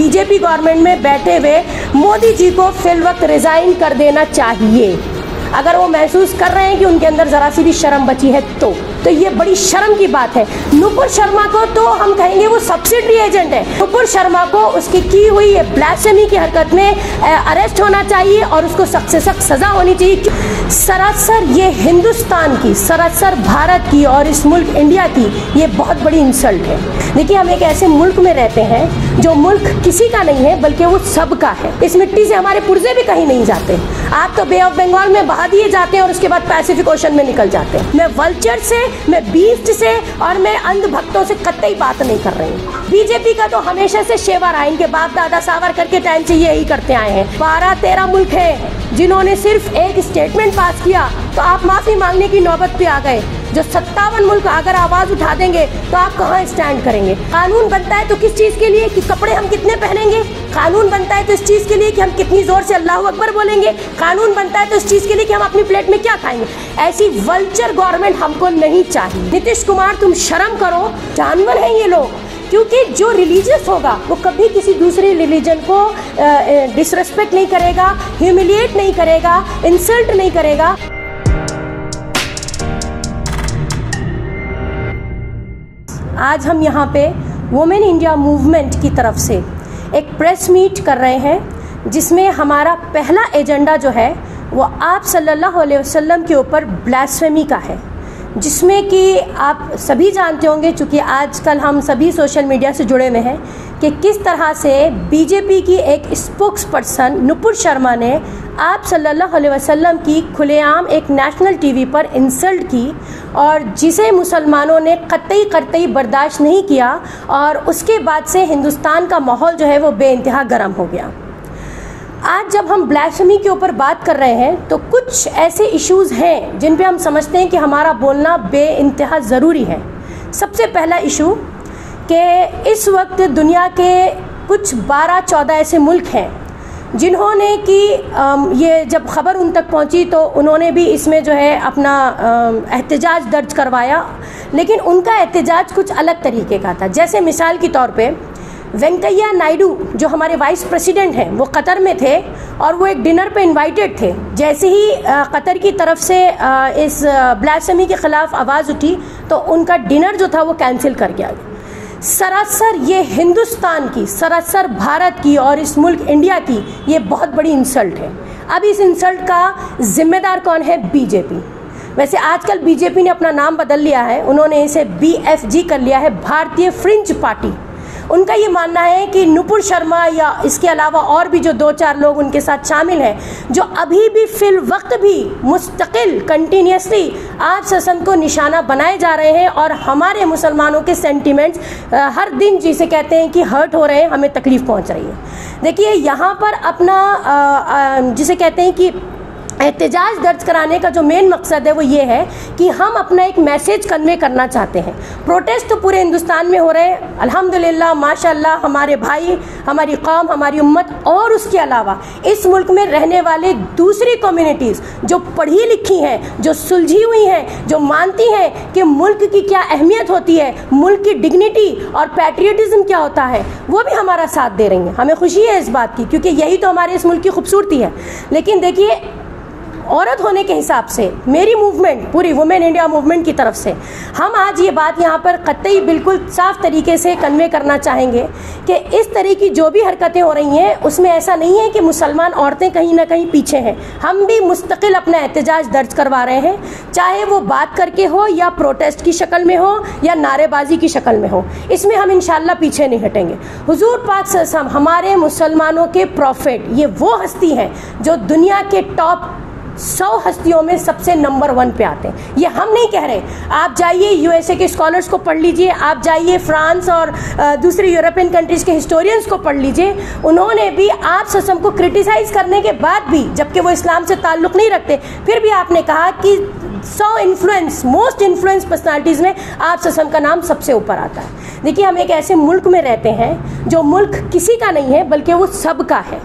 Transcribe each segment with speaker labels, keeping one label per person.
Speaker 1: BJP government में बैठे हुए मोदी जी को फिल वक्त रिजाइन कर देना चाहिए। अगर वो महसूस कर रहे हैं कि उनके अंदर जरा सी भी शर्म बची है तो। तो ये बड़ी शर्म की बात है। नुपुर शर्मा को तो हम कहेंगे वो सब्सिडरी एजेंट है। नुपुर शर्मा को उसकी की हुई ब्लैसेमी की हरकत में अरेस्ट होना चाहिए और उसको सख्त से सख्त सजा होनी चाहिए। सरासर ये हिंदुस्तान की, सरासर भारत की और इस मुल्क इंडिया की ये बहुत बड़ी इंसल्ट है। देखिए, हम एक ऐसे मुल्क में रहते हैं जो मुल्क किसी का नहीं है, बल्कि वो सबका है। इस मिट्टी से हमारे पुर्जे भी कहीं नहीं जाते। आप तो बे ऑफ़ बंगाल में बहा दिए जाते हैं और उसके बाद पैसिफिक ओशन में निकल जाते हैं। मैं वल्चर से मैं बीस्ट से और मैं अंध भक्तों से कतई बात नहीं कर रही हूँ। बीजेपी का तो हमेशा से शेवा रहा इनके बाप दादा सावर करके टाइम से यही करते आए हैं। बारह तेरह मुल्क है, जिन्होंने सिर्फ़ एक स्टेटमेंट पास किया तो आप माफ़ी मांगने की नौबत पे आ गए। जो सत्तावन मुल्क अगर आवाज़ उठा देंगे तो आप कहाँ स्टैंड करेंगे? कानून बनता है तो किस चीज़ के लिए कि कपड़े हम कितने पहनेंगे? कानून बनता है तो इस चीज़ के लिए कि हम कितनी ज़ोर से अल्लाह अकबर बोलेंगे? कानून बनता है तो इस चीज़ के लिए कि हम अपनी प्लेट में क्या खाएँगे? ऐसी वल्चर गवर्नमेंट हमको नहीं चाहिए। नीतीश कुमार, तुम शर्म करो, जानवर हैं ये लोग। क्योंकि जो रिलीजियस होगा, वो कभी किसी दूसरे रिलीजन को डिसरेस्पेक्ट नहीं करेगा ह्यूमिलिएट नहीं करेगा इंसल्ट नहीं करेगा। आज हम यहाँ पे वुमेन इंडिया मूवमेंट की तरफ़ से एक प्रेस मीट कर रहे हैं, जिसमें हमारा पहला एजेंडा जो है, वो आप सल्लल्लाहु अलैहि वसल्लम के ऊपर ब्लास्फेमी का है। जिसमें कि आप सभी जानते होंगे, चूँकि आजकल हम सभी सोशल मीडिया से जुड़े हुए हैं कि किस तरह से बीजेपी की एक स्पोक्स पर्सन नुपुर शर्मा ने आप सल्लल्लाहु अलैहि वसल्लम की खुलेआम एक नेशनल टीवी पर इंसल्ट की और जिसे मुसलमानों ने कतई करतई बर्दाश्त नहीं किया और उसके बाद से हिंदुस्तान का माहौल जो है वो बेानतहा गर्म हो गया। आज जब हम ब्लैशमी के ऊपर बात कर रहे हैं तो कुछ ऐसे इश्यूज़ हैं जिन पे हम समझते हैं कि हमारा बोलना बे ज़रूरी है। सबसे पहला इशू कि इस वक्त दुनिया के कुछ 12-14 ऐसे मुल्क हैं, जिन्होंने कि ये जब खबर उन तक पहुँची तो उन्होंने भी इसमें जो है अपना एहतजाज दर्ज करवाया। लेकिन उनका एहतजाज कुछ अलग तरीके का था। जैसे मिसाल के तौर पे, वेंकैया नायडू जो हमारे वाइस प्रेसिडेंट हैं, वो कतर में थे और वो एक डिनर पे इनवाइटेड थे। जैसे ही कतर की तरफ़ से इस ब्लैसमी के ख़िलाफ़ आवाज़ उठी तो उनका डिनर जो था वो कैंसिल कर गया। सरासर ये हिंदुस्तान की, सरासर भारत की और इस मुल्क इंडिया की ये बहुत बड़ी इंसल्ट है। अब इस इंसल्ट का जिम्मेदार कौन है? बीजेपी। वैसे आजकल बीजेपी ने अपना नाम बदल लिया है। उन्होंने इसे बीएफजी कर लिया है, भारतीय फ्रिंज पार्टी। उनका ये मानना है कि नुपुर शर्मा या इसके अलावा और भी जो दो चार लोग उनके साथ शामिल हैं, जो अभी भी फिल वक्त भी मुस्तकिल कंटिन्यूसली आज ससन को निशाना बनाए जा रहे हैं और हमारे मुसलमानों के सेंटिमेंट्स हर दिन जिसे कहते हैं कि हर्ट हो रहे हैं, हमें तकलीफ़ पहुँच रही है। देखिए, यहाँ पर अपना जिसे कहते हैं कि एहतजाज दर्ज कराने का जो मेन मकसद है वो ये है कि हम अपना एक मैसेज कन्वे करना चाहते हैं। प्रोटेस्ट तो पूरे हिंदुस्तान में हो रहे हैं। अल्हम्दुलिल्लाह, माशाल्लाह, हमारे भाई, हमारी कौम, हमारी उम्मत और उसके अलावा इस मुल्क में रहने वाले दूसरी कम्युनिटीज़ जो पढ़ी लिखी हैं, जो सुलझी हुई हैं, जो मानती हैं कि मुल्क की क्या अहमियत होती है, मुल्क की डिग्निटी और पैट्रियटिज़म क्या होता है, वो भी हमारा साथ दे रही हैं। हमें खुशी है इस बात की, क्योंकि यही तो हमारे इस मुल्क की खूबसूरती है। लेकिन देखिए औरत होने के हिसाब से, मेरी मूवमेंट पूरी वुमेन इंडिया मूवमेंट की तरफ़ से, हम आज ये बात यहाँ पर कतई बिल्कुल साफ़ तरीके से कन्वे करना चाहेंगे कि इस तरह की जो भी हरकतें हो रही हैं, उसमें ऐसा नहीं है कि मुसलमान औरतें कहीं ना कहीं पीछे हैं। हम भी मुस्तकिल अपना एहतजाज दर्ज करवा रहे हैं, चाहे वो बात करके हो या प्रोटेस्ट की शक्ल में हो या नारेबाजी की शक्ल में हो, इसमें हम इनशाला पीछे नहीं हटेंगे। हुजूर पाक हमारे मुसलमानों के प्रॉफिट ये वो हस्ती हैं जो दुनिया के टॉप सौ हस्तियों में सबसे नंबर वन पे आते हैं। ये हम नहीं कह रहे। आप जाइए यूएसए के स्कॉलर्स को पढ़ लीजिए। आप जाइए फ्रांस और दूसरे यूरोपियन कंट्रीज़ के हिस्टोरियंस को पढ़ लीजिए। उन्होंने भी आप ससम को क्रिटिसाइज करने के बाद भी, जबकि वो इस्लाम से ताल्लुक़ नहीं रखते, फिर भी आपने कहा कि सौ इन्फ्लुएंस मोस्ट इन्फ्लुएंस पर्सनालिटीज़ में आप ससम का नाम सबसे ऊपर आता है। देखिए, हम एक ऐसे मुल्क में रहते हैं, जो मुल्क किसी का नहीं है, बल्कि वो सब का है।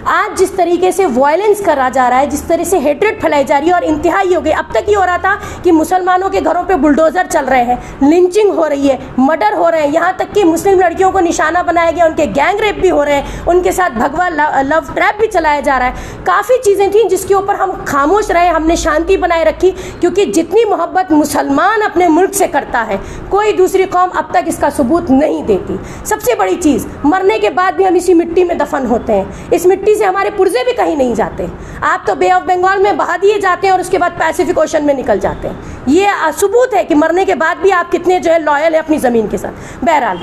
Speaker 1: आज जिस तरीके से वायलेंस करा जा रहा है, जिस तरह से हेट्रेड फैलाई जा रही है और इंतहाई हो गई, अब तक ये हो रहा था कि मुसलमानों के घरों पे बुलडोजर चल रहे हैं लिंचिंग हो रही है मर्डर हो रहे हैं, यहाँ तक कि मुस्लिम लड़कियों को निशाना बनाया गया, उनके गैंग रेप भी हो रहे हैं, उनके साथ भगवा लव ट्रैप भी चलाया जा रहा है। काफ़ी चीज़ें थी जिसके ऊपर हम खामोश रहे, हमने शांति बनाए रखी, क्योंकि जितनी मोहब्बत मुसलमान अपने मुल्क से करता है, कोई दूसरी कौम अब तक इसका सबूत नहीं देती। सबसे बड़ी चीज़, मरने के बाद भी हम इसी मिट्टी में दफन होते हैं। इस मिट्टी से हमारे पुर्जे भी कहीं नहीं जाते। आप तो बे ऑफ़ बंगाल में बहा दिए जाते हैं और उसके बाद पैसिफिक ओशन में निकल जाते हैं। ये सबूत है कि मरने के बाद भी आप कितने जो है लॉयल है अपनी ज़मीन के साथ। बहरहाल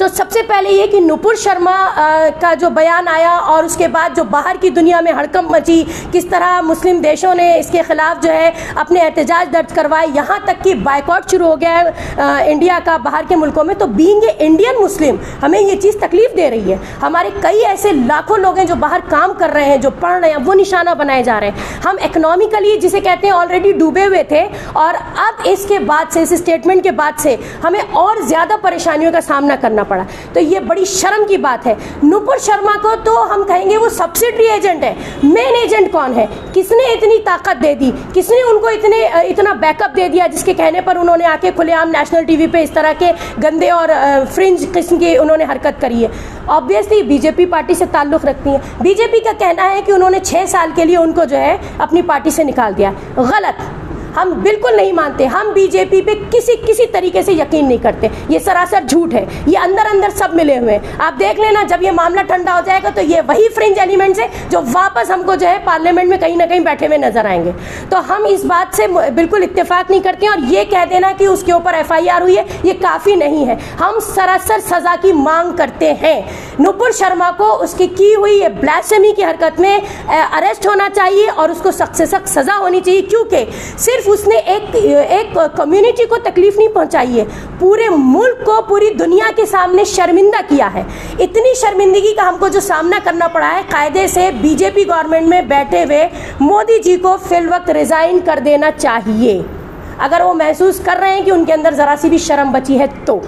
Speaker 1: तो सबसे पहले ये कि नुपुर शर्मा का जो बयान आया और उसके बाद जो बाहर की दुनिया में हड़कम मची, किस तरह मुस्लिम देशों ने इसके खिलाफ जो है अपने एहतजाज दर्ज करवाए, यहाँ तक कि बाइकआउट शुरू हो गया है इंडिया का बाहर के मुल्कों में। तो बींग ए इंडियन मुस्लिम हमें ये चीज़ तकलीफ़ दे रही है। हमारे कई ऐसे लाखों लोग हैं जो बाहर काम कर रहे हैं, जो पढ़ रहे हैं, वो निशाना बनाए जा रहे हैं। हम इकोनॉमिकली जिसे कहते हैं ऑलरेडी डूबे हुए थे और अब इसके बाद से, इस स्टेटमेंट के बाद से हमें और ज़्यादा परेशानियों का सामना करना पड़ा। तो ये बड़ी शर्म की बात है। नुपुर शर्मा को तो हम कहेंगे वो सब्सिडी एजेंट है। मेन एजेंट कौन है? किसने इतनी ताकत दे दी? किसने उनको इतने, इतना बैकअप दे दिया जिसके कहने पर उन्होंने आके खुलेआम नेशनल टीवी पे इस तरह के गंदे और फ्रिंज किस्म की उन्होंने हरकत करी है। ऑब्वियसली बीजेपी पार्टी से ताल्लुक़ रखती है। बीजेपी का कहना है कि उन्होंने छः साल के लिए उनको जो है अपनी पार्टी से निकाल दिया। गलत। हम बिल्कुल नहीं मानते, हम बीजेपी पे किसी किसी तरीके से यकीन नहीं करते। ये सरासर झूठ है, ये अंदर अंदर सब मिले हुए हैं। आप देख लेना, जब ये मामला ठंडा हो जाएगा तो ये वही फ्रिंज एलिमेंट्स है जो वापस हमको जो है पार्लियामेंट में कहीं ना कहीं बैठे हुए नज़र आएँगे। तो हम इस बात से बिल्कुल इत्तेफाक नहीं करते और ये कह देना कि उसके ऊपर एफआईआर हुई है, ये काफ़ी नहीं है। हम सरासर सजा की मांग करते हैं। नुपुर शर्मा को उसकी की हुई ये ब्लैसमी की हरकत में अरेस्ट होना चाहिए और उसको सख्त से सख्त सजा होनी चाहिए, क्योंकि सिर्फ़ सिर्फ़ उसने एक एक कम्युनिटी को तकलीफ़ नहीं पहुंचाई है। पूरे मुल्क को, पूरी दुनिया के सामने शर्मिंदा किया है। इतनी शर्मिंदगी का हमको जो सामना करना पड़ा है, कायदे से बीजेपी गवर्नमेंट में बैठे हुए मोदी जी को फिल वक्त रिजाइन कर देना चाहिए। अगर वो महसूस कर रहे हैं कि उनके अंदर ज़रा सी भी शर्म बची है तो।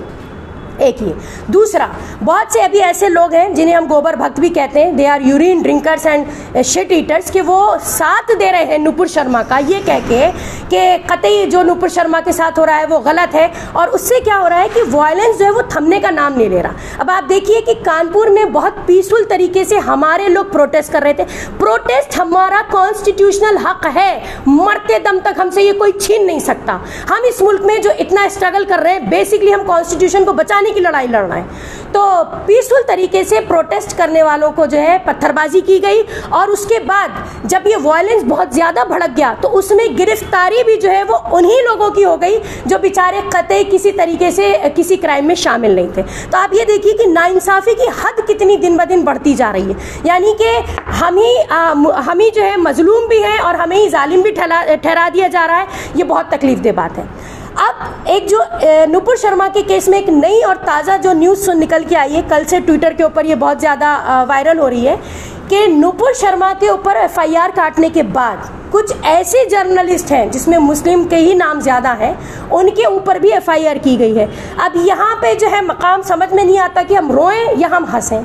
Speaker 1: एक ही। दूसरा, बहुत से अभी ऐसे लोग हैं जिन्हें हम गोबर भक्त भी कहते हैं they are urine drinkers and shit eaters कि वो साथ दे रहे हैं नुपुर शर्मा का। ये कह के कि कतई जो नुपुर शर्मा के साथ हो रहा है, वो गलत है, और उससे क्या हो रहा है कि वायलेंस जो है वो थमने का नाम नहीं ले रहा। अब आप देखिए कि कानपुर में बहुत पीसफुल तरीके से हमारे लोग प्रोटेस्ट कर रहे थे। प्रोटेस्ट हमारा कॉन्स्टिट्यूशनल हक है। मरते दम तक हमसे ये कोई छीन नहीं सकता। हम इस मुल्क में जो इतना स्ट्रगल कर रहे हैं बेसिकली हम कॉन्स्टिट्यूशन को बचाने बचाने की लड़ाई लड़ना है। तो पीसफुल तरीके से प्रोटेस्ट करने वालों को जो है पत्थरबाजी की गई और उसके बाद जब ये वायलेंस बहुत ज़्यादा भड़क गया तो उसमें गिरफ्तारी भी जो है वो उन्हीं लोगों की हो गई जो बेचारे कतई किसी तरीके से, किसी क्राइम में शामिल नहीं थे। तो आप ये देखिए कि नाइंसाफ़ी की हद कितनी दिन ब दिन बढ़ती जा रही है। यानी कि हम ही हम ही जो है मजलूम भी हैं और हमें ही जालिम भी ठहरा दिया जा रहा है। ये बहुत तकलीफ़ दे बात है। अब एक जो नुपुर शर्मा के केस में एक नई और ताज़ा जो न्यूज़ निकल के आई है, कल से ट्विटर के ऊपर ये बहुत ज़्यादा वायरल हो रही है कि नुपुर शर्मा के ऊपर एफआईआर काटने के बाद कुछ ऐसे जर्नलिस्ट हैं जिसमें मुस्लिम के ही नाम ज़्यादा हैं, उनके ऊपर भी एफआईआर की गई है। अब यहाँ पे जो है मकाम समझ में नहीं आता कि हम रोएँ या हम हंसें।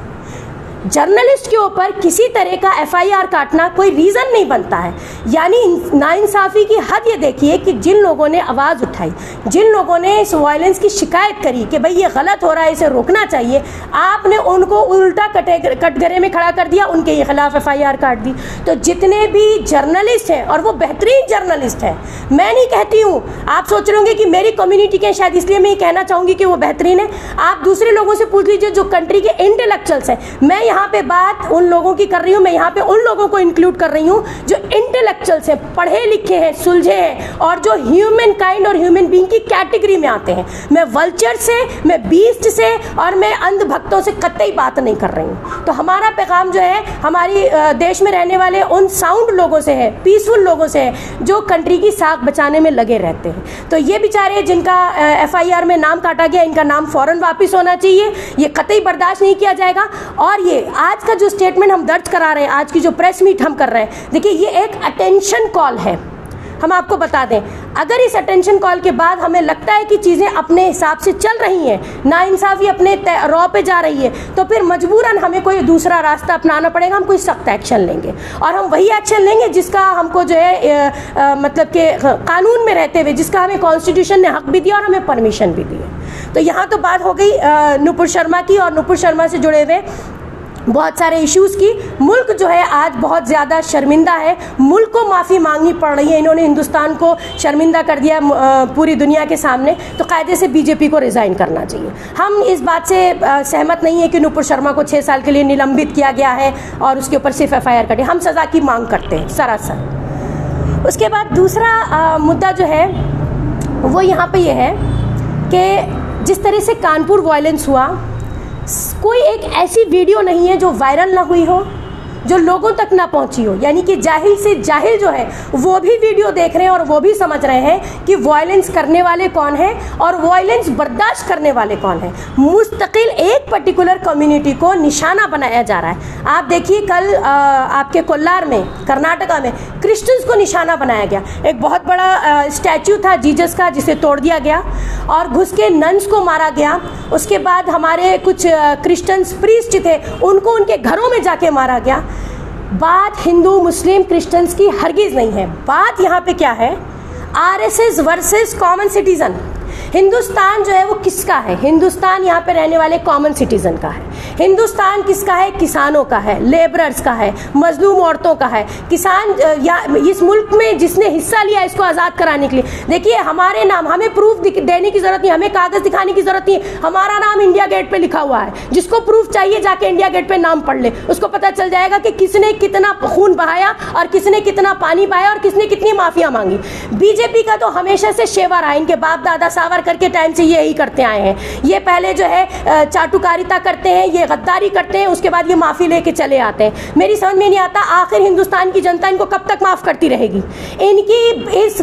Speaker 1: जर्नलिस्ट के ऊपर किसी तरह का एफआईआर काटना कोई रीज़न नहीं बनता है। यानी नाइंसाफ़ी की हद ये देखिए कि जिन लोगों ने आवाज़ उठाई, जिन लोगों ने इस वायलेंस की शिकायत करी कि भाई ये गलत हो रहा है, इसे रोकना चाहिए, आपने उनको उल्टा कटे कटघरे में खड़ा कर दिया, उनके खिलाफ एफ़ आई काट दी। तो जितने भी जर्नलिस्ट हैं, और वो बेहतरीन जर्नलिस्ट हैं, मैं नहीं कहती हूँ, आप सोच रहे होंगे कि मेरी कम्युनिटी के शायद इसलिए मैं ये कहना चाहूँगी कि वो बेहतरीन है। आप दूसरे लोगों से पूछ लीजिए जो कंट्री के इंटेलेक्चुअल्स हैं। मैं यहाँ पे बात उन लोगों की कर रही हूँ, मैं यहाँ पे उन लोगों को इंक्लूड कर रही हूँ, जो इंटेलेक्चुअल्स हैं, पढ़े लिखे हैं, सुलझे हैं, और जो ह्यूमन काइंड और ह्यूमन बींग की कैटेगरी में आते हैं। मैं वल्चर से, मैं बीस्ट से, और मैं अंधभक्तों से कतई बात नहीं कर रही हूँ। तो हमारा पैगाम जो है, हमारी देश में रहने वाले उन साउंड लोगों से है पीसफुल लोगों से है, जो कंट्री की साख बचाने में लगे रहते हैं। तो ये बेचारे जिनका एफआईआर में नाम काटा गया, इनका नाम फ़ौरन वापस होना चाहिए, ये कतई बर्दाश्त नहीं किया जाएगा, और ये आज का जो स्टेटमेंट हम दर्ज करा रहे हैं, आज की जो प्रेस मीट हम कर रहे हैं, देखिए ये एक अटेंशन कॉल है। हम आपको बता दें, अगर इस अटेंशन कॉल के बाद हमें लगता है कि चीज़ें अपने हिसाब से चल रही हैं नाइंसाफ़ी अपने रॉ पे जा रही है तो फिर मजबूरन हमें कोई दूसरा रास्ता अपनाना पड़ेगा, हम कोई सख्त एक्शन लेंगे। और हम वही एक्शन लेंगे जिसका हमको जो है मतलब कि कानून में रहते हुए, जिसका हमें कॉन्स्टिट्यूशन ने हक भी दिया और हमें परमिशन भी दी तो यहाँ तो बात हो गई नुपुर शर्मा की, और नुपुर शर्मा से जुड़े हुए बहुत सारे इश्यूज़ की। मुल्क जो है आज बहुत ज़्यादा शर्मिंदा है। मुल्क को माफ़ी मांगनी पड़ रही है। इन्होंने हिंदुस्तान को शर्मिंदा कर दिया पूरी दुनिया के सामने। तो कायदे से बीजेपी को रिज़ाइन करना चाहिए। हम इस बात से सहमत नहीं है कि नुपुर शर्मा को छः साल के लिए निलंबित किया गया है और उसके ऊपर सिर्फ़ एफ़ आई हम सज़ा की मांग करते हैं, सरासर। उसके बाद दूसरा मुद्दा जो है, वो यहाँ पे ये है कि जिस तरह से कानपुर वायलेंस हुआ कोई एक ऐसी वीडियो नहीं है जो वायरल ना हुई हो। जो लोगों तक ना पहुँची हो यानी कि जाहिल से जाहिल जो है वो भी वीडियो देख रहे हैं और वो भी समझ रहे हैं कि वायलेंस करने वाले कौन हैं और वायलेंस बर्दाश्त करने वाले कौन हैं। मुस्तकिल एक पर्टिकुलर कम्युनिटी को निशाना बनाया जा रहा है। आप देखिए कल आ, आपके कोल्लार में कर्नाटका में क्रिश्चियंस को निशाना बनाया गया। एक बहुत बड़ा स्टैचू था जीजस का जिसे तोड़ दिया गया और घुस के नन्स को मारा गया। उसके बाद हमारे कुछ क्रिश्चियंस प्रीस्ट थे उनको उनके घरों में जाके मारा गया। बात हिंदू, मुस्लिम क्रिश्चियंस की हरगिज नहीं है। बात यहाँ पे क्या है? RSS versus common citizen Hindustan जो है वो किसका है? हिंदुस्तान यहाँ पे रहने वाले कॉमन सिटीजन का है। हिंदुस्तान किसका है? किसानों का है लेबरर्स का है, मजलूम औरतों का है। किसान या इस मुल्क में जिसने हिस्सा लिया इसको आज़ाद कराने के लिए। देखिए, हमारे नाम, हमें प्रूफ देने की ज़रूरत नहीं, हमें कागज़ दिखाने की ज़रूरत नहीं। हमारा नाम इंडिया गेट पर लिखा हुआ है। जिसको प्रूफ चाहिए, जाके इंडिया गेट पर नाम पढ़ ले। उसको पता चल जाएगा कि किसने कितना खून बहाया और किसने कितना पानी बहाया और किसने कितनी माफिया मांगी। बीजेपी का तो हमेशा से शेवा रहा इनके बाप दादा सावर करके टाइम से यही करते आए हैं। ये पहले जो है चाटुकारिता करते हैं, ये गद्दारी करते हैं, उसके बाद ये माफ़ी लेके चले आते हैं। मेरी समझ में नहीं आता आखिर हिंदुस्तान की जनता इनको कब तक माफ़ करती रहेगी? इनकी इस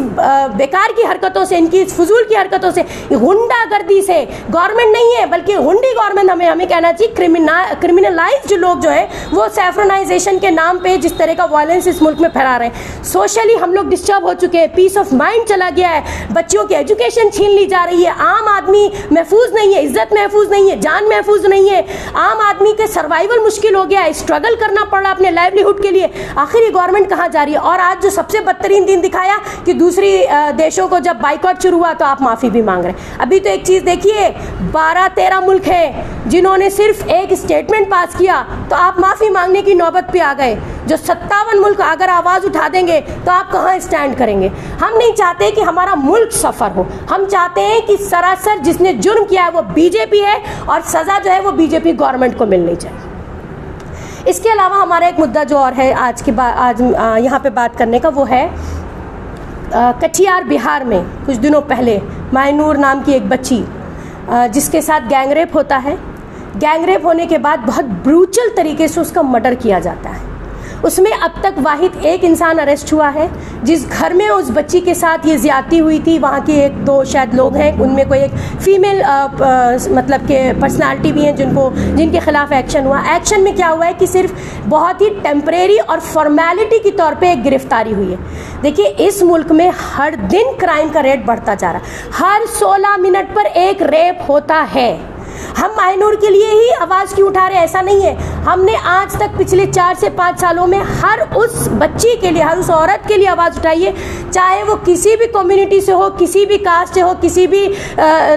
Speaker 1: बेकार की हरकतों से, इनकी इस फजूल की हरकतों से गुंडागर्दी से गवर्नमेंट नहीं है, बल्कि हुंडी गवर्नमेंट हमें हमें कहना चाहिए, क्रिमिना क्रिमिनलाइज जो लोग जो है, वो सेफ्रोनाइजेशन के नाम पे जिस तरह का वायलेंस इस मुल्क में फैला रहे हैं। सोशली हम लोग डिस्टर्ब हो चुके हैं पीस ऑफ़ माइंड चला गया है बच्चियों की एजुकेशन छीन ली जा रही है, आम आदमी महफूज नहीं है, इज़्ज़त महफूज नहीं है, जान महफूज नहीं है आम आदमी के सर्वाइवल मुश्किल हो गया है। स्ट्रगल करना पड़ रहा अपने लाइवलीहुड के लिए। आखिर ये गवर्नमेंट कहाँ जा रही है? और आज जो सबसे बदतरीन दिन दिखाया कि दूसरी देशों को जब बाइकआउट शुरू हुआ तो आप माफ़ी भी मांग रहे हैं। अभी तो एक चीज़ देखिए बारह तेरह मुल्क हैं जिन्होंने सिर्फ़ एक स्टेटमेंट पास किया तो आप माफ़ी मांगने की नौबत पे आ गए। जो सत्तावन मुल्क अगर आवाज़ उठा देंगे तो आप कहाँ स्टैंड करेंगे? हम नहीं चाहते कि हमारा मुल्क सफ़र हो। हम चाहते हैं कि सरासर जिसने जुर्म किया है, वो बीजेपी है और सज़ा जो है, वो बीजेपी गवर्नमेंट को मिलनी चाहिए। इसके अलावा हमारा एक मुद्दा जो और है आज की बात आज यहाँ पे बात करने का, वो है कटिहार बिहार में कुछ दिनों पहले मायनूर नाम की एक बच्ची जिसके साथ गैंगरेप होता है। गैंगरेप होने के बाद बहुत ब्रूचल तरीके से उसका मर्डर किया जाता है। उसमें अब तक वाहिद एक इंसान अरेस्ट हुआ है। जिस घर में उस बच्ची के साथ ये ज्यादती हुई थी, वहाँ के एक दो शायद लोग हैं, उनमें कोई एक फीमेल मतलब के पर्सनालिटी भी हैं जिनको, जिनके खिलाफ एक्शन हुआ। एक्शन में क्या हुआ है कि सिर्फ़ बहुत ही टेम्परेरी और फॉर्मेलिटी के तौर पर एक गिरफ्तारी हुई है। देखिए, इस मुल्क में हर दिन क्राइम का रेट बढ़ता जा रहा है। हर 16 मिनट पर एक रेप होता है। हम माइनूर के लिए ही आवाज़ क्यों उठा रहे हैं? ऐसा नहीं है। हमने आज तक पिछले चार से पाँच सालों में हर उस बच्ची के लिए, हर उस औरत के लिए आवाज़ उठाई है। चाहे वो किसी भी कम्युनिटी से हो, किसी भी कास्ट से हो, किसी भी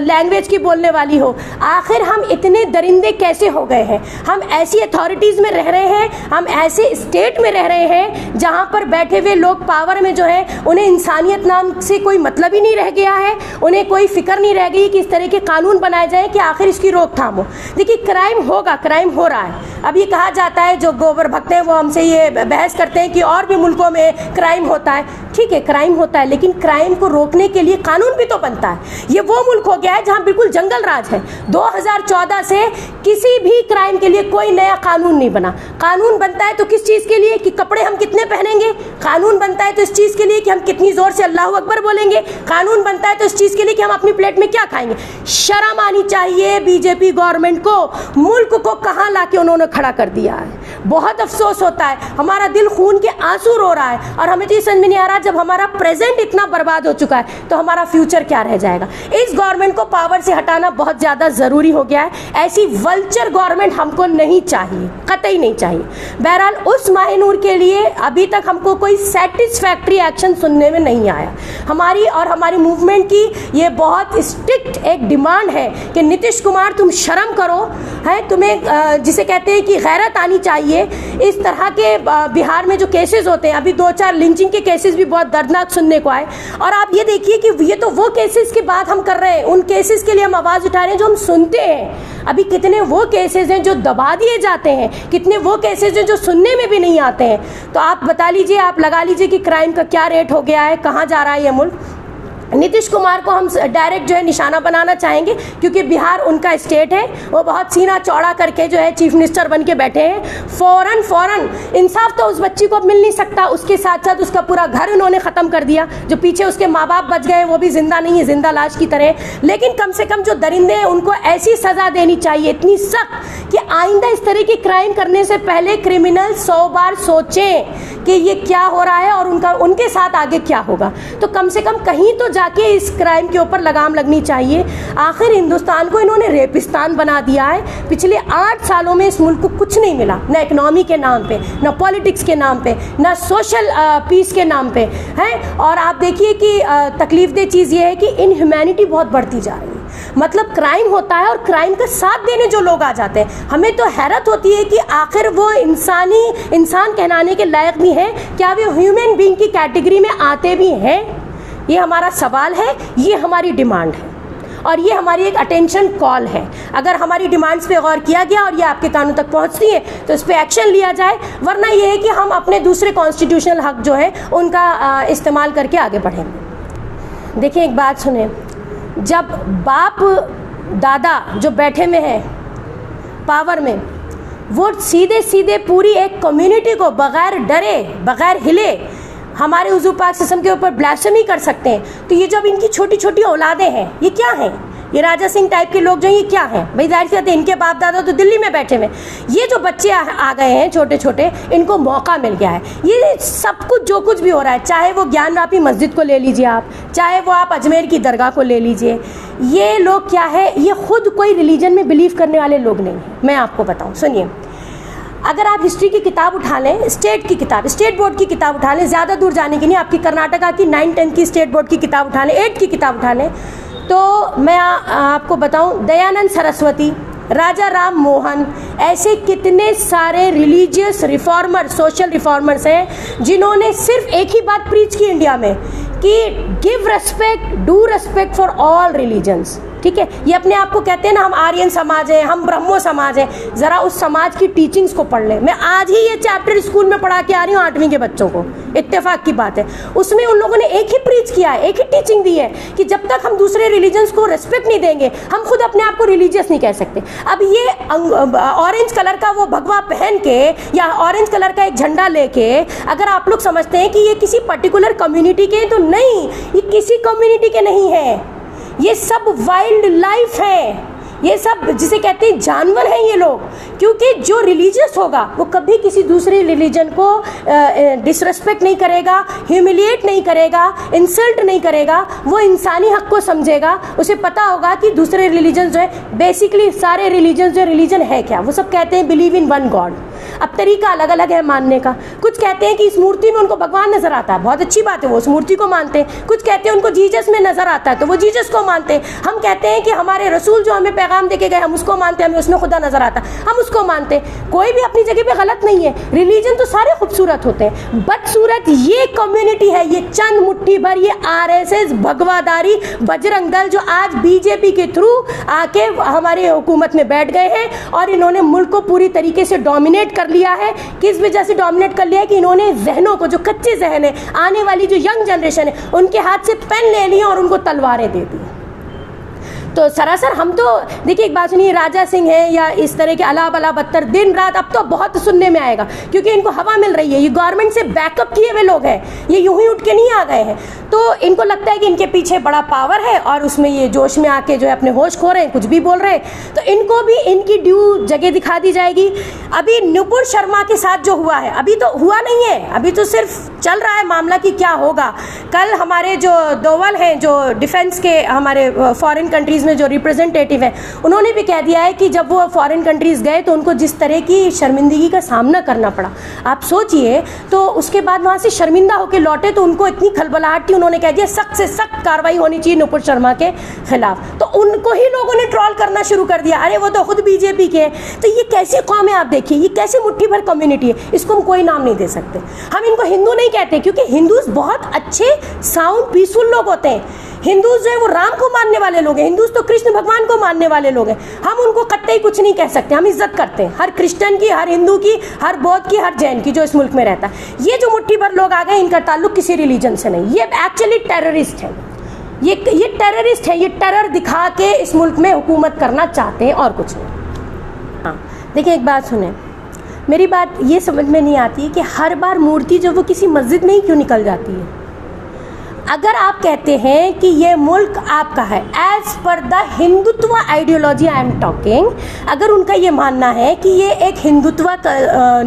Speaker 1: लैंग्वेज की बोलने वाली हो, आखिर हम इतने दरिंदे कैसे हो गए हैं? हम ऐसी अथॉरिटीज़ में रह रहे हैं, हम ऐसे स्टेट में रह रहे हैं, जहाँ पर बैठे हुए लोग पावर में जो है, उन्हें इंसानियत नाम से कोई मतलब ही नहीं रह गया है, उन्हें कोई फ़िक्र नहीं रह गई कि इस तरह के कानून बनाए जाए कि आखिर इसकी रोकथाम हो देखिए क्राइम होगा क्राइम हो रहा है। अब ये कहा जाता है, जो गोबर भक्त हैं, वो हमसे ये बहस करते हैं कि और भी मुल्कों में क्राइम होता है। ठीक है क्राइम होता है, लेकिन क्राइम को रोकने के लिए कानून भी तो बनता है। ये वो मुल्क हो गया है, जहाँ बिल्कुल जंगल राज है। 2014 से किसी भी क्राइम के लिए कोई नया कानून नहीं बना। कानून बनता है तो किस चीज़ के लिए कि कपड़े हम कितने पहनेंगे? कानून बनता है तो इस चीज़ के लिए कि हम कितनी ज़ोर से अल्लाह अकबर बोलेंगे? कानून बनता है तो इस चीज़ के लिए कि हम अपनी प्लेट में क्या खाएँगे? शर्म आनी चाहिए बीजेपी गवर्नमेंट को मुल्क को कहाँ लाके उन्होंने खड़ा कर दिया है? बहुत अफसोस होता है। हमारा दिल खून के आँसू रो रहा है और हमें तो ये समझ में नहीं आ रहा जब हमारा प्रेजेंट इतना बर्बाद हो चुका है तो हमारा फ्यूचर क्या रह जाएगा? इस गवर्नमेंट को पावर से हटाना बहुत ज़्यादा ज़रूरी हो गया है। ऐसी वल्चर गवर्नमेंट हमको नहीं चाहिए, कतई नहीं चाहिए। बहरहाल, उस माहिनूर के लिए अभी तक हमको कोई सेटिस्फैक्ट्री एक्शन सुनने में नहीं आया। हमारी और हमारी मूवमेंट की ये बहुत स्ट्रिक्ट एक डिमांड है कि नीतीश कुमार, तुम शर्म करो, है? तुम्हें जिसे कहते हैं कि गैरत आनी चाहिए इस तरह के बिहार में जो केसेस होते हैं, अभी दो चार लिंचिंग के केसेस भी बहुत दर्दनाक सुनने को आए। और आप ये देखिए कि ये तो वो केसेस की बात हम कर रहे हैं, उन केसेस के लिए हम आवाज़ उठा रहे हैं जो हम सुनते हैं। अभी कितने वो केसेस हैं जो दबा दिए जाते हैं, कितने वो केसेस हैं जो सुनने में भी नहीं आते हैं। तो आप बता लीजिए, आप लगा लीजिए कि क्राइम का क्या रेट हो गया है, कहाँ जा रहा है ये मुल्क? नीतीश कुमार को हम डायरेक्ट जो है निशाना बनाना चाहेंगे, क्योंकि बिहार उनका स्टेट है, वो बहुत सीना चौड़ा करके जो है चीफ मिनिस्टर बन के बैठे हैं। फ़ौरन फ़ौरन इंसाफ तो उस बच्ची को मिल नहीं सकता, उसके साथ साथ उसका पूरा घर उन्होंने ख़त्म कर दिया, जो पीछे उसके माँ बाप बच गए वो भी ज़िंदा नहीं है, ज़िंदा लाश की तरह। लेकिन कम से कम जो दरिंदे हैं, उनको ऐसी सज़ा देनी चाहिए, इतनी सख्त कि आइंदा इस तरह की क्राइम करने से पहले क्रिमिनल सौ बार सोचें कि ये क्या हो रहा है और उनका, उनके साथ आगे क्या होगा। तो कम से कम कहीं तो जाके इस क्राइम के ऊपर लगाम लगनी चाहिए। आखिर हिंदुस्तान को इन्होंने रेपिस्तान बना दिया है। पिछले आठ सालों में इस मुल्क को कुछ नहीं मिला, न इकोनॉमी के नाम पे, न पॉलिटिक्स के नाम पे, न सोशल पीस के नाम पे, है? और आप देखिए कि तकलीफ़ दे चीज़ ये है कि इनह्यूमैनिटी बहुत बढ़ती जा रही है। मतलब क्राइम होता है और क्राइम का साथ देने जो लोग आ जाते हैं। हमें तो हैरत होती है कि आखिर वो इंसानी, इंसान कहलाने के लायक भी हैं? क्या वे ह्यूमन बींग की कैटेगरी में आते भी हैं? ये हमारा सवाल है, ये हमारी डिमांड है, और ये हमारी एक अटेंशन कॉल है। अगर हमारी डिमांड्स पे गौर किया गया और ये आपके कानून तक पहुँचती है तो इस पर एक्शन लिया जाए, वरना ये है कि हम अपने दूसरे कॉन्स्टिट्यूशनल हक जो है, उनका इस्तेमाल करके आगे बढ़ें। देखिए, एक बात सुने। जब बाप दादा जो बैठे में है पावर में, वो सीधे सीधे पूरी एक कम्युनिटी को बगैर डरे, बगैर हिले हमारे उजू पाक सिस्टम के ऊपर ब्लैसमी कर सकते हैं। तो ये जब इनकी छोटी छोटी औलादे हैं ये क्या हैं? ये राजा सिंह टाइप के लोग जो ये क्या हैं? भाई ज़ाहिर सी बात है इनके बाप दादा तो दिल्ली में बैठे हुए ये जो बच्चे आ, आ गए हैं छोटे छोटे इनको मौका मिल गया है। ये सब कुछ जो कुछ भी हो रहा है चाहे वो ज्ञान व्यापी मस्जिद को ले लीजिए आप चाहे वो आप अजमेर की दरगाह को ले लीजिए ये लोग क्या है? ये खुद कोई रिलीजन में बिलीव करने वाले लोग नहीं मैं आपको बताऊँ सुनिए। अगर आप हिस्ट्री की किताब उठा लें स्टेट की किताब स्टेट बोर्ड की किताब उठा लें ज़्यादा दूर जाने की नहीं आपकी कर्नाटका की नाइन टेंथ की स्टेट बोर्ड की किताब उठा लें एट की किताब उठा लें। तो मैं आ, आपको बताऊँ दयानंद सरस्वती राजा राम मोहन ऐसे कितने सारे रिलीजियस रिफॉर्मर सोशल रिफॉर्मर्स हैं जिन्होंने सिर्फ़ एक ही बात प्रीच की इंडिया में कि give respect do respect for all religions ठीक है? ये अपने आप को कहते हैं ना, हम आर्यन समाज हैं, हम ब्रह्मो समाज हैं। ज़रा उस समाज की टीचिंग्स को पढ़ लें। मैं आज ही ये चैप्टर स्कूल में पढ़ा के आ रही हूँ आठवीं के बच्चों को। इत्तेफाक की बात है। उसमें उन लोगों ने एक ही प्रीच किया है, एक ही टीचिंग दी है कि जब तक हम दूसरे रिलीजन्स को रिस्पेक्ट नहीं देंगे, हम खुद अपने आप को रिलीजियस नहीं कह सकते। अब ये ऑरेंज कलर का वो भगवा पहन के या ऑरेंज कलर का एक झंडा लेके, अगर आप लोग समझते हैं कि ये किसी पर्टिकुलर कम्युनिटी के तो नहीं, ये किसी कम्युनिटी के नहीं है। ये सब वाइल्ड लाइफ है। ये सब जिसे कहते हैं जानवर हैं ये लोग। क्योंकि जो रिलीजियस होगा, वो कभी किसी दूसरे रिलीजन को डिसरेस्पेक्ट नहीं करेगा ह्यूमिलिएट नहीं करेगा इंसल्ट नहीं करेगा। वो इंसानी हक को समझेगा। उसे पता होगा कि दूसरे रिलीजन जो है बेसिकली सारे रिलीजन जो रिलीजन है क्या? वो सब कहते हैं बिलीव इन वन गॉड अब तरीका अलग अलग है मानने का। कुछ कहते हैं कि इस मूर्ति में उनको भगवान नज़र आता है। बहुत अच्छी बात है वो, उस मूर्ति को मानते हैं। कुछ कहते हैं उनको जीजस में नज़र आता है तो वो जीजस को मानते हैं। हम कहते हैं कि हमारे रसूल जो हमें पैगाम देके गए, हम उसको मानते हैं, हमें उसमें खुदा नज़र आता है। हम उसको मानते हैं। कोई भी अपनी जगह पर गलत नहीं है। रिलीजन तो सारे खूबसूरत होते हैं। बदसूरत ये कम्युनिटी है, ये चंद मुट्ठी भर, ये आर एस एस भगवादारी बजरंग दल जो आज बीजेपी के थ्रू आके हमारी हुकूमत में बैठ गए हैं और इन्होंने मुल्क को पूरी तरीके से डोमिनेट कर लिया है, किस वजह से डोमिनेट कर लिया है कि इन्होंने जहनों को, जो कच्चे जहन है, आने वाली जो यंग जनरेशन है, उनके हाथ से पेन ले लिया और उनको तलवारें दे दी। तो सरासर हम तो देखिए, एक बात सुनिए, राजा सिंह है या इस तरह के अला बला बत्तर दिन रात अब तो बहुत सुनने में आएगा, क्योंकि इनको हवा मिल रही है, ये गवर्नमेंट से बैकअप किए हुए लोग हैं, ये यूँ ही उठ के नहीं आ गए हैं। तो इनको लगता है कि इनके पीछे बड़ा पावर है और उसमें ये जोश में आके जो है अपने होश खो रहे हैं, कुछ भी बोल रहे हैं। तो इनको भी इनकी ड्यू जगह दिखा दी जाएगी। अभी नुपुर शर्मा के साथ जो हुआ है, अभी तो हुआ नहीं है, अभी तो सिर्फ़ चल रहा है मामला कि क्या होगा। कल हमारे जो दोवल हैं, जो डिफेंस के हमारे फॉरेन कंट्रीज़ में जो रिप्रेजेंटेटिव हैं, उन्होंने भी कह दिया है कि जब वो फॉरेन कंट्रीज़ गए तो उनको जिस तरह की शर्मिंदगी का सामना करना पड़ा। आप सोचिए तो उसके बाद वहाँ से शर्मिंदा होकर लौटे तो उनको इतनी खलबलाहट थी, उन्होंने कह दिया, सख्त से सख्त कार्रवाई होनी चाहिए नुपुर शर्मा के खिलाफ। तो उनको ही लोगों ने ट्रॉल करना शुरू कर दिया। अरे, वो तो खुद बीजेपी के हैं। तो ये कैसी कौम है, आप देखिए, ये कैसी मुट्ठी भर कम्युनिटी है, इसको हम कोई नाम नहीं दे सकते। हम इनको हिंदू नहीं कहते, क्योंकि हिंदूज बहुत अच्छे साउंड पीसफुल लोग होते हैं। हिंदूज जो है, वो राम को मानने वाले लोग हैं। हिंदूज तो कृष्ण भगवान को मानने वाले लोग हैं। हम उनको कत्ते ही कुछ नहीं कह सकते, हम इज़्ज़त करते हैं। हर क्रिश्चियन की, हर हिंदू की, हर बौद्ध की, हर जैन की जो इस मुल्क में रहता है। ये जो मुट्ठी भर लोग आ गए, इनका ताल्लुक किसी रिलीजन से नहीं। ये एक्चुअली टेररिस्ट है। ये ये टेररिस्ट है। ये टेरर दिखा के इस मुल्क में हुकूमत करना चाहते हैं और कुछ नहीं। हाँ देखिए, एक बात सुने। मेरी बात ये समझ में नहीं आती कि हर बार मूर्ति जो वो किसी मस्जिद में ही क्यों निकल जाती है? अगर आप कहते हैं कि ये मुल्क आपका है as per the Hindutva ideology I am talking अगर उनका ये मानना है कि ये एक हिंदुत्व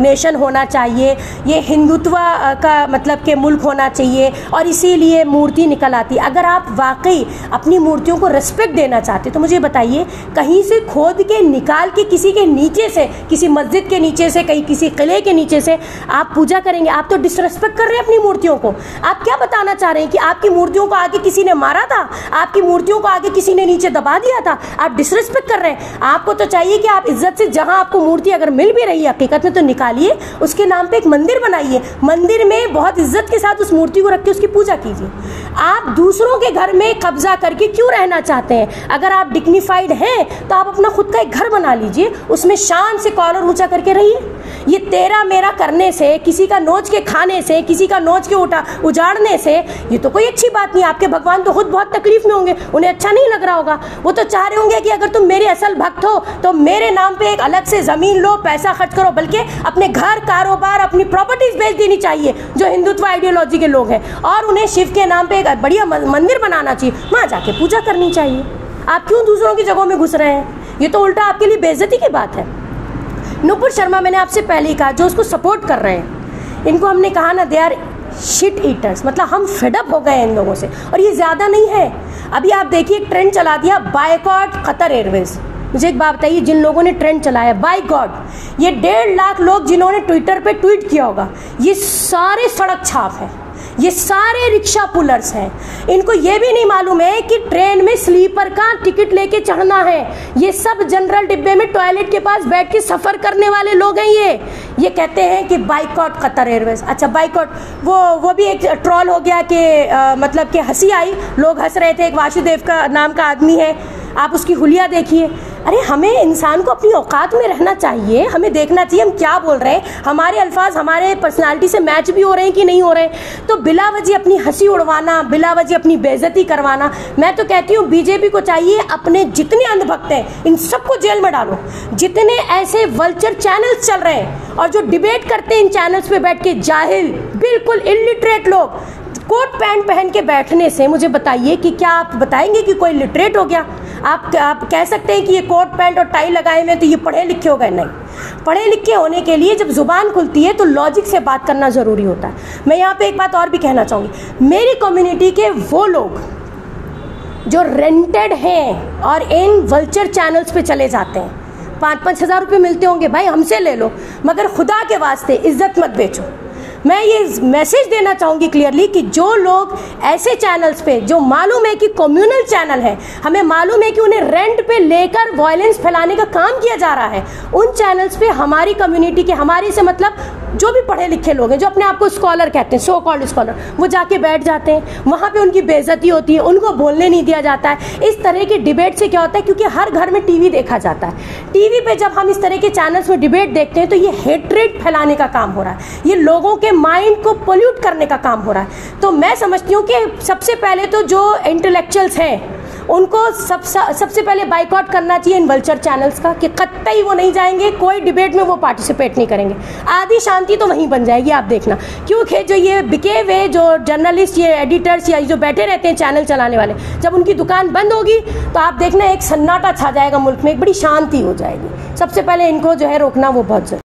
Speaker 1: नेशन होना चाहिए, ये हिंदुत्व का मतलब के मुल्क होना चाहिए और इसीलिए मूर्ति निकल आती, अगर आप वाकई अपनी मूर्तियों को रिस्पेक्ट देना चाहते तो मुझे बताइए, कहीं से खोद के, निकाल के किसी के नीचे से, किसी मस्जिद के नीचे से, कहीं किसी किले के नीचे से आप पूजा करेंगे, आप तो डिसरेस्पेक्ट कर रहे हैं अपनी मूर्तियों को। आप क्या बताना चाह रहे हैं कि आपकी मूर्तियों को आगे किसी ने मारा था? आपकी मूर्तियों को आगे किसी ने नीचे दबा दिया था? आप डिसरिस्पेक्ट कर रहे हैं। आपको तो चाहिए कि आप इज़्ज़त से जहाँ आपको मूर्ति अगर मिल भी रही है, हकीकत में तो निकालिए, उसके नाम पे एक मंदिर बनाइए। मंदिर में बहुत इज़्ज़त के साथ उस मूर्ति को रख के उसकी पूजा कीजिए। आप दूसरों के घर में कब्जा करके क्यों रहना चाहते हैं? अगर आप डिग्निफाइड हैं तो आप अपना खुद का एक घर बना लीजिए। उसमें शान से कॉलर ऊँचा करके रहिए। ये तेरा मेरा करने से, किसी का नोच के खाने से, किसी का नोच के उठा, उजाड़ने से, ये तो कोई अच्छी बात नहीं, आपके भगवान तो खुद बहुत तकलीफ़ में होंगे, उन्हें अच्छा नहीं लग रहा होगा। वो तो चाह रहे होंगे कि अगर तुम मेरे असल भक्त हो तो मेरे नाम पे एक अलग से ज़मीन लो, पैसा खर्च करो, बल्कि अपने घर, कारोबार, अपनी प्रॉपर्टीज़ बेच देनी चाहिए, जो हिंदुत्व आइडियोलॉजी के लोग हैं। और उन्हें शिव के नाम पर एक बढ़िया मंदिर बनाना चाहिए, वहाँ जाके पूजा करनी चाहिए। आप क्यों दूसरों की जगहों में घुस रहे हैं? ये तो उल्टा आपके लिए बेइज्जती की बात है। नुपुर शर्मा, मैंने आपसे पहले ही कहा, जो उसको सपोर्ट कर रहे हैं। इनको हमने कहा ना दे आर शिट ईटर्स मतलब हम फेडअप हो गए इन लोगों से। और ये ज़्यादा नहीं है। अभी आप देखिए एक ट्रेंड चला दिया बायकॉट कतर एयरवेज मुझे एक बात बताइए, जिन लोगों ने ट्रेंड चलाया बाय गॉड ये डेढ़ लाख लोग जिन्होंने ट्विटर पे ट्वीट किया होगा, ये सारे सड़क छाप है। ये सारे रिक्शा पुलर्स हैं। इनको ये भी नहीं मालूम है कि ट्रेन में स्लीपर का टिकट लेके चढ़ना है। ये सब जनरल डिब्बे में टॉयलेट के पास बैठ के सफ़र करने वाले लोग हैं ये। ये कहते हैं कि बाइकआउट कतर एयरवेज। अच्छा बाइकआउट, वो वो भी एक ट्रॉल हो गया कि मतलब कि हँसी आई। लोग हंस रहे थे। एक वासुदेव का नाम का आदमी है। आप उसकी हुलिया देखिए। अरे, हमें इंसान को अपनी औकात में रहना चाहिए, हमें देखना चाहिए हम क्या बोल रहे हैं। हमारे अल्फाज हमारे पर्सनालिटी से मैच भी हो रहे हैं कि नहीं हो रहे हैं। तो बिला वजह अपनी हँसी उड़वाना बिला वजह अपनी बेजती करवाना, मैं तो कहती हूँ बीजेपी को चाहिए अपने जितने अंधभक्त हैं, इन सबको जेल में डालो। जितने ऐसे वल्चर चैनल्स चल रहे हैं और जो डिबेट करते हैं इन चैनल्स पे बैठ के, जाहिल, बिल्कुल इलिटरेट लोग, कोट पैंट पहन के बैठने से मुझे बताइए कि क्या आप बताएँगे कि कोई लिटरेट हो गया? आप आप कह सकते हैं कि ये कोट, पैंट और टाई लगाए हुए तो ये पढ़े लिखे हो गए? नहीं। पढ़े लिखे होने के लिए जब ज़ुबान खुलती है तो लॉजिक से बात करना ज़रूरी होता है। मैं यहाँ पे एक बात और भी कहना चाहूँगी। मेरी कम्युनिटी के वो लोग, जो रेंटेड हैं और इन वल्चर चैनल्स पे चले जाते हैं पाँच पाँच हज़ार रुपये मिलते होंगे, भाई हमसे ले लो, मगर खुदा के वास्ते इज़्ज़त मत बेचो। मैं ये मैसेज देना चाहूँगी क्लियरली कि जो लोग ऐसे चैनल्स पे, जो मालूम है कि कम्युनल चैनल है, हमें मालूम है कि उन्हें रेंट पे लेकर वायलेंस फैलाने का काम किया जा रहा है, उन चैनल्स पे हमारी कम्युनिटी के, हमारे से मतलब जो भी पढ़े लिखे लोग हैं, जो अपने आप को स्कॉलर कहते हैं सो कॉल्ड स्कॉलर वो जाके बैठ जाते हैं। वहाँ पे उनकी बेइज्जती होती है, उनको बोलने नहीं दिया जाता है। इस तरह के डिबेट से क्या होता है, क्योंकि हर घर में टीवी देखा जाता है। टीवी पे जब हम इस तरह के चैनल्स में डिबेट देखते हैं तो ये हेट्रेड फैलाने का काम हो रहा है। ये लोगों के माइंड को पोल्यूट करने का काम हो रहा है। तो मैं समझती हूँ कि सबसे पहले तो जो इंटेलेक्चुअल्स हैं, उनको सब सबसे पहले बाइकआउट करना चाहिए इन वल्चर चैनल्स का, कि कतई वो नहीं जाएँगे, कोई डिबेट में वो पार्टिसिपेट नहीं करेंगे। आधी शांति तो वहीं बन जाएगी, आप देखना। क्योंकि जो ये बिके हुए जो जर्नलिस्ट ये एडिटर्स या जो बैठे रहते हैं चैनल चलाने वाले, जब उनकी दुकान बंद होगी तो आप देखना एक सन्नाटा छा जाएगा मुल्क में, एक बड़ी शांति हो जाएगी। सबसे पहले इनको जो है रोकना वो बहुत ज़रूरी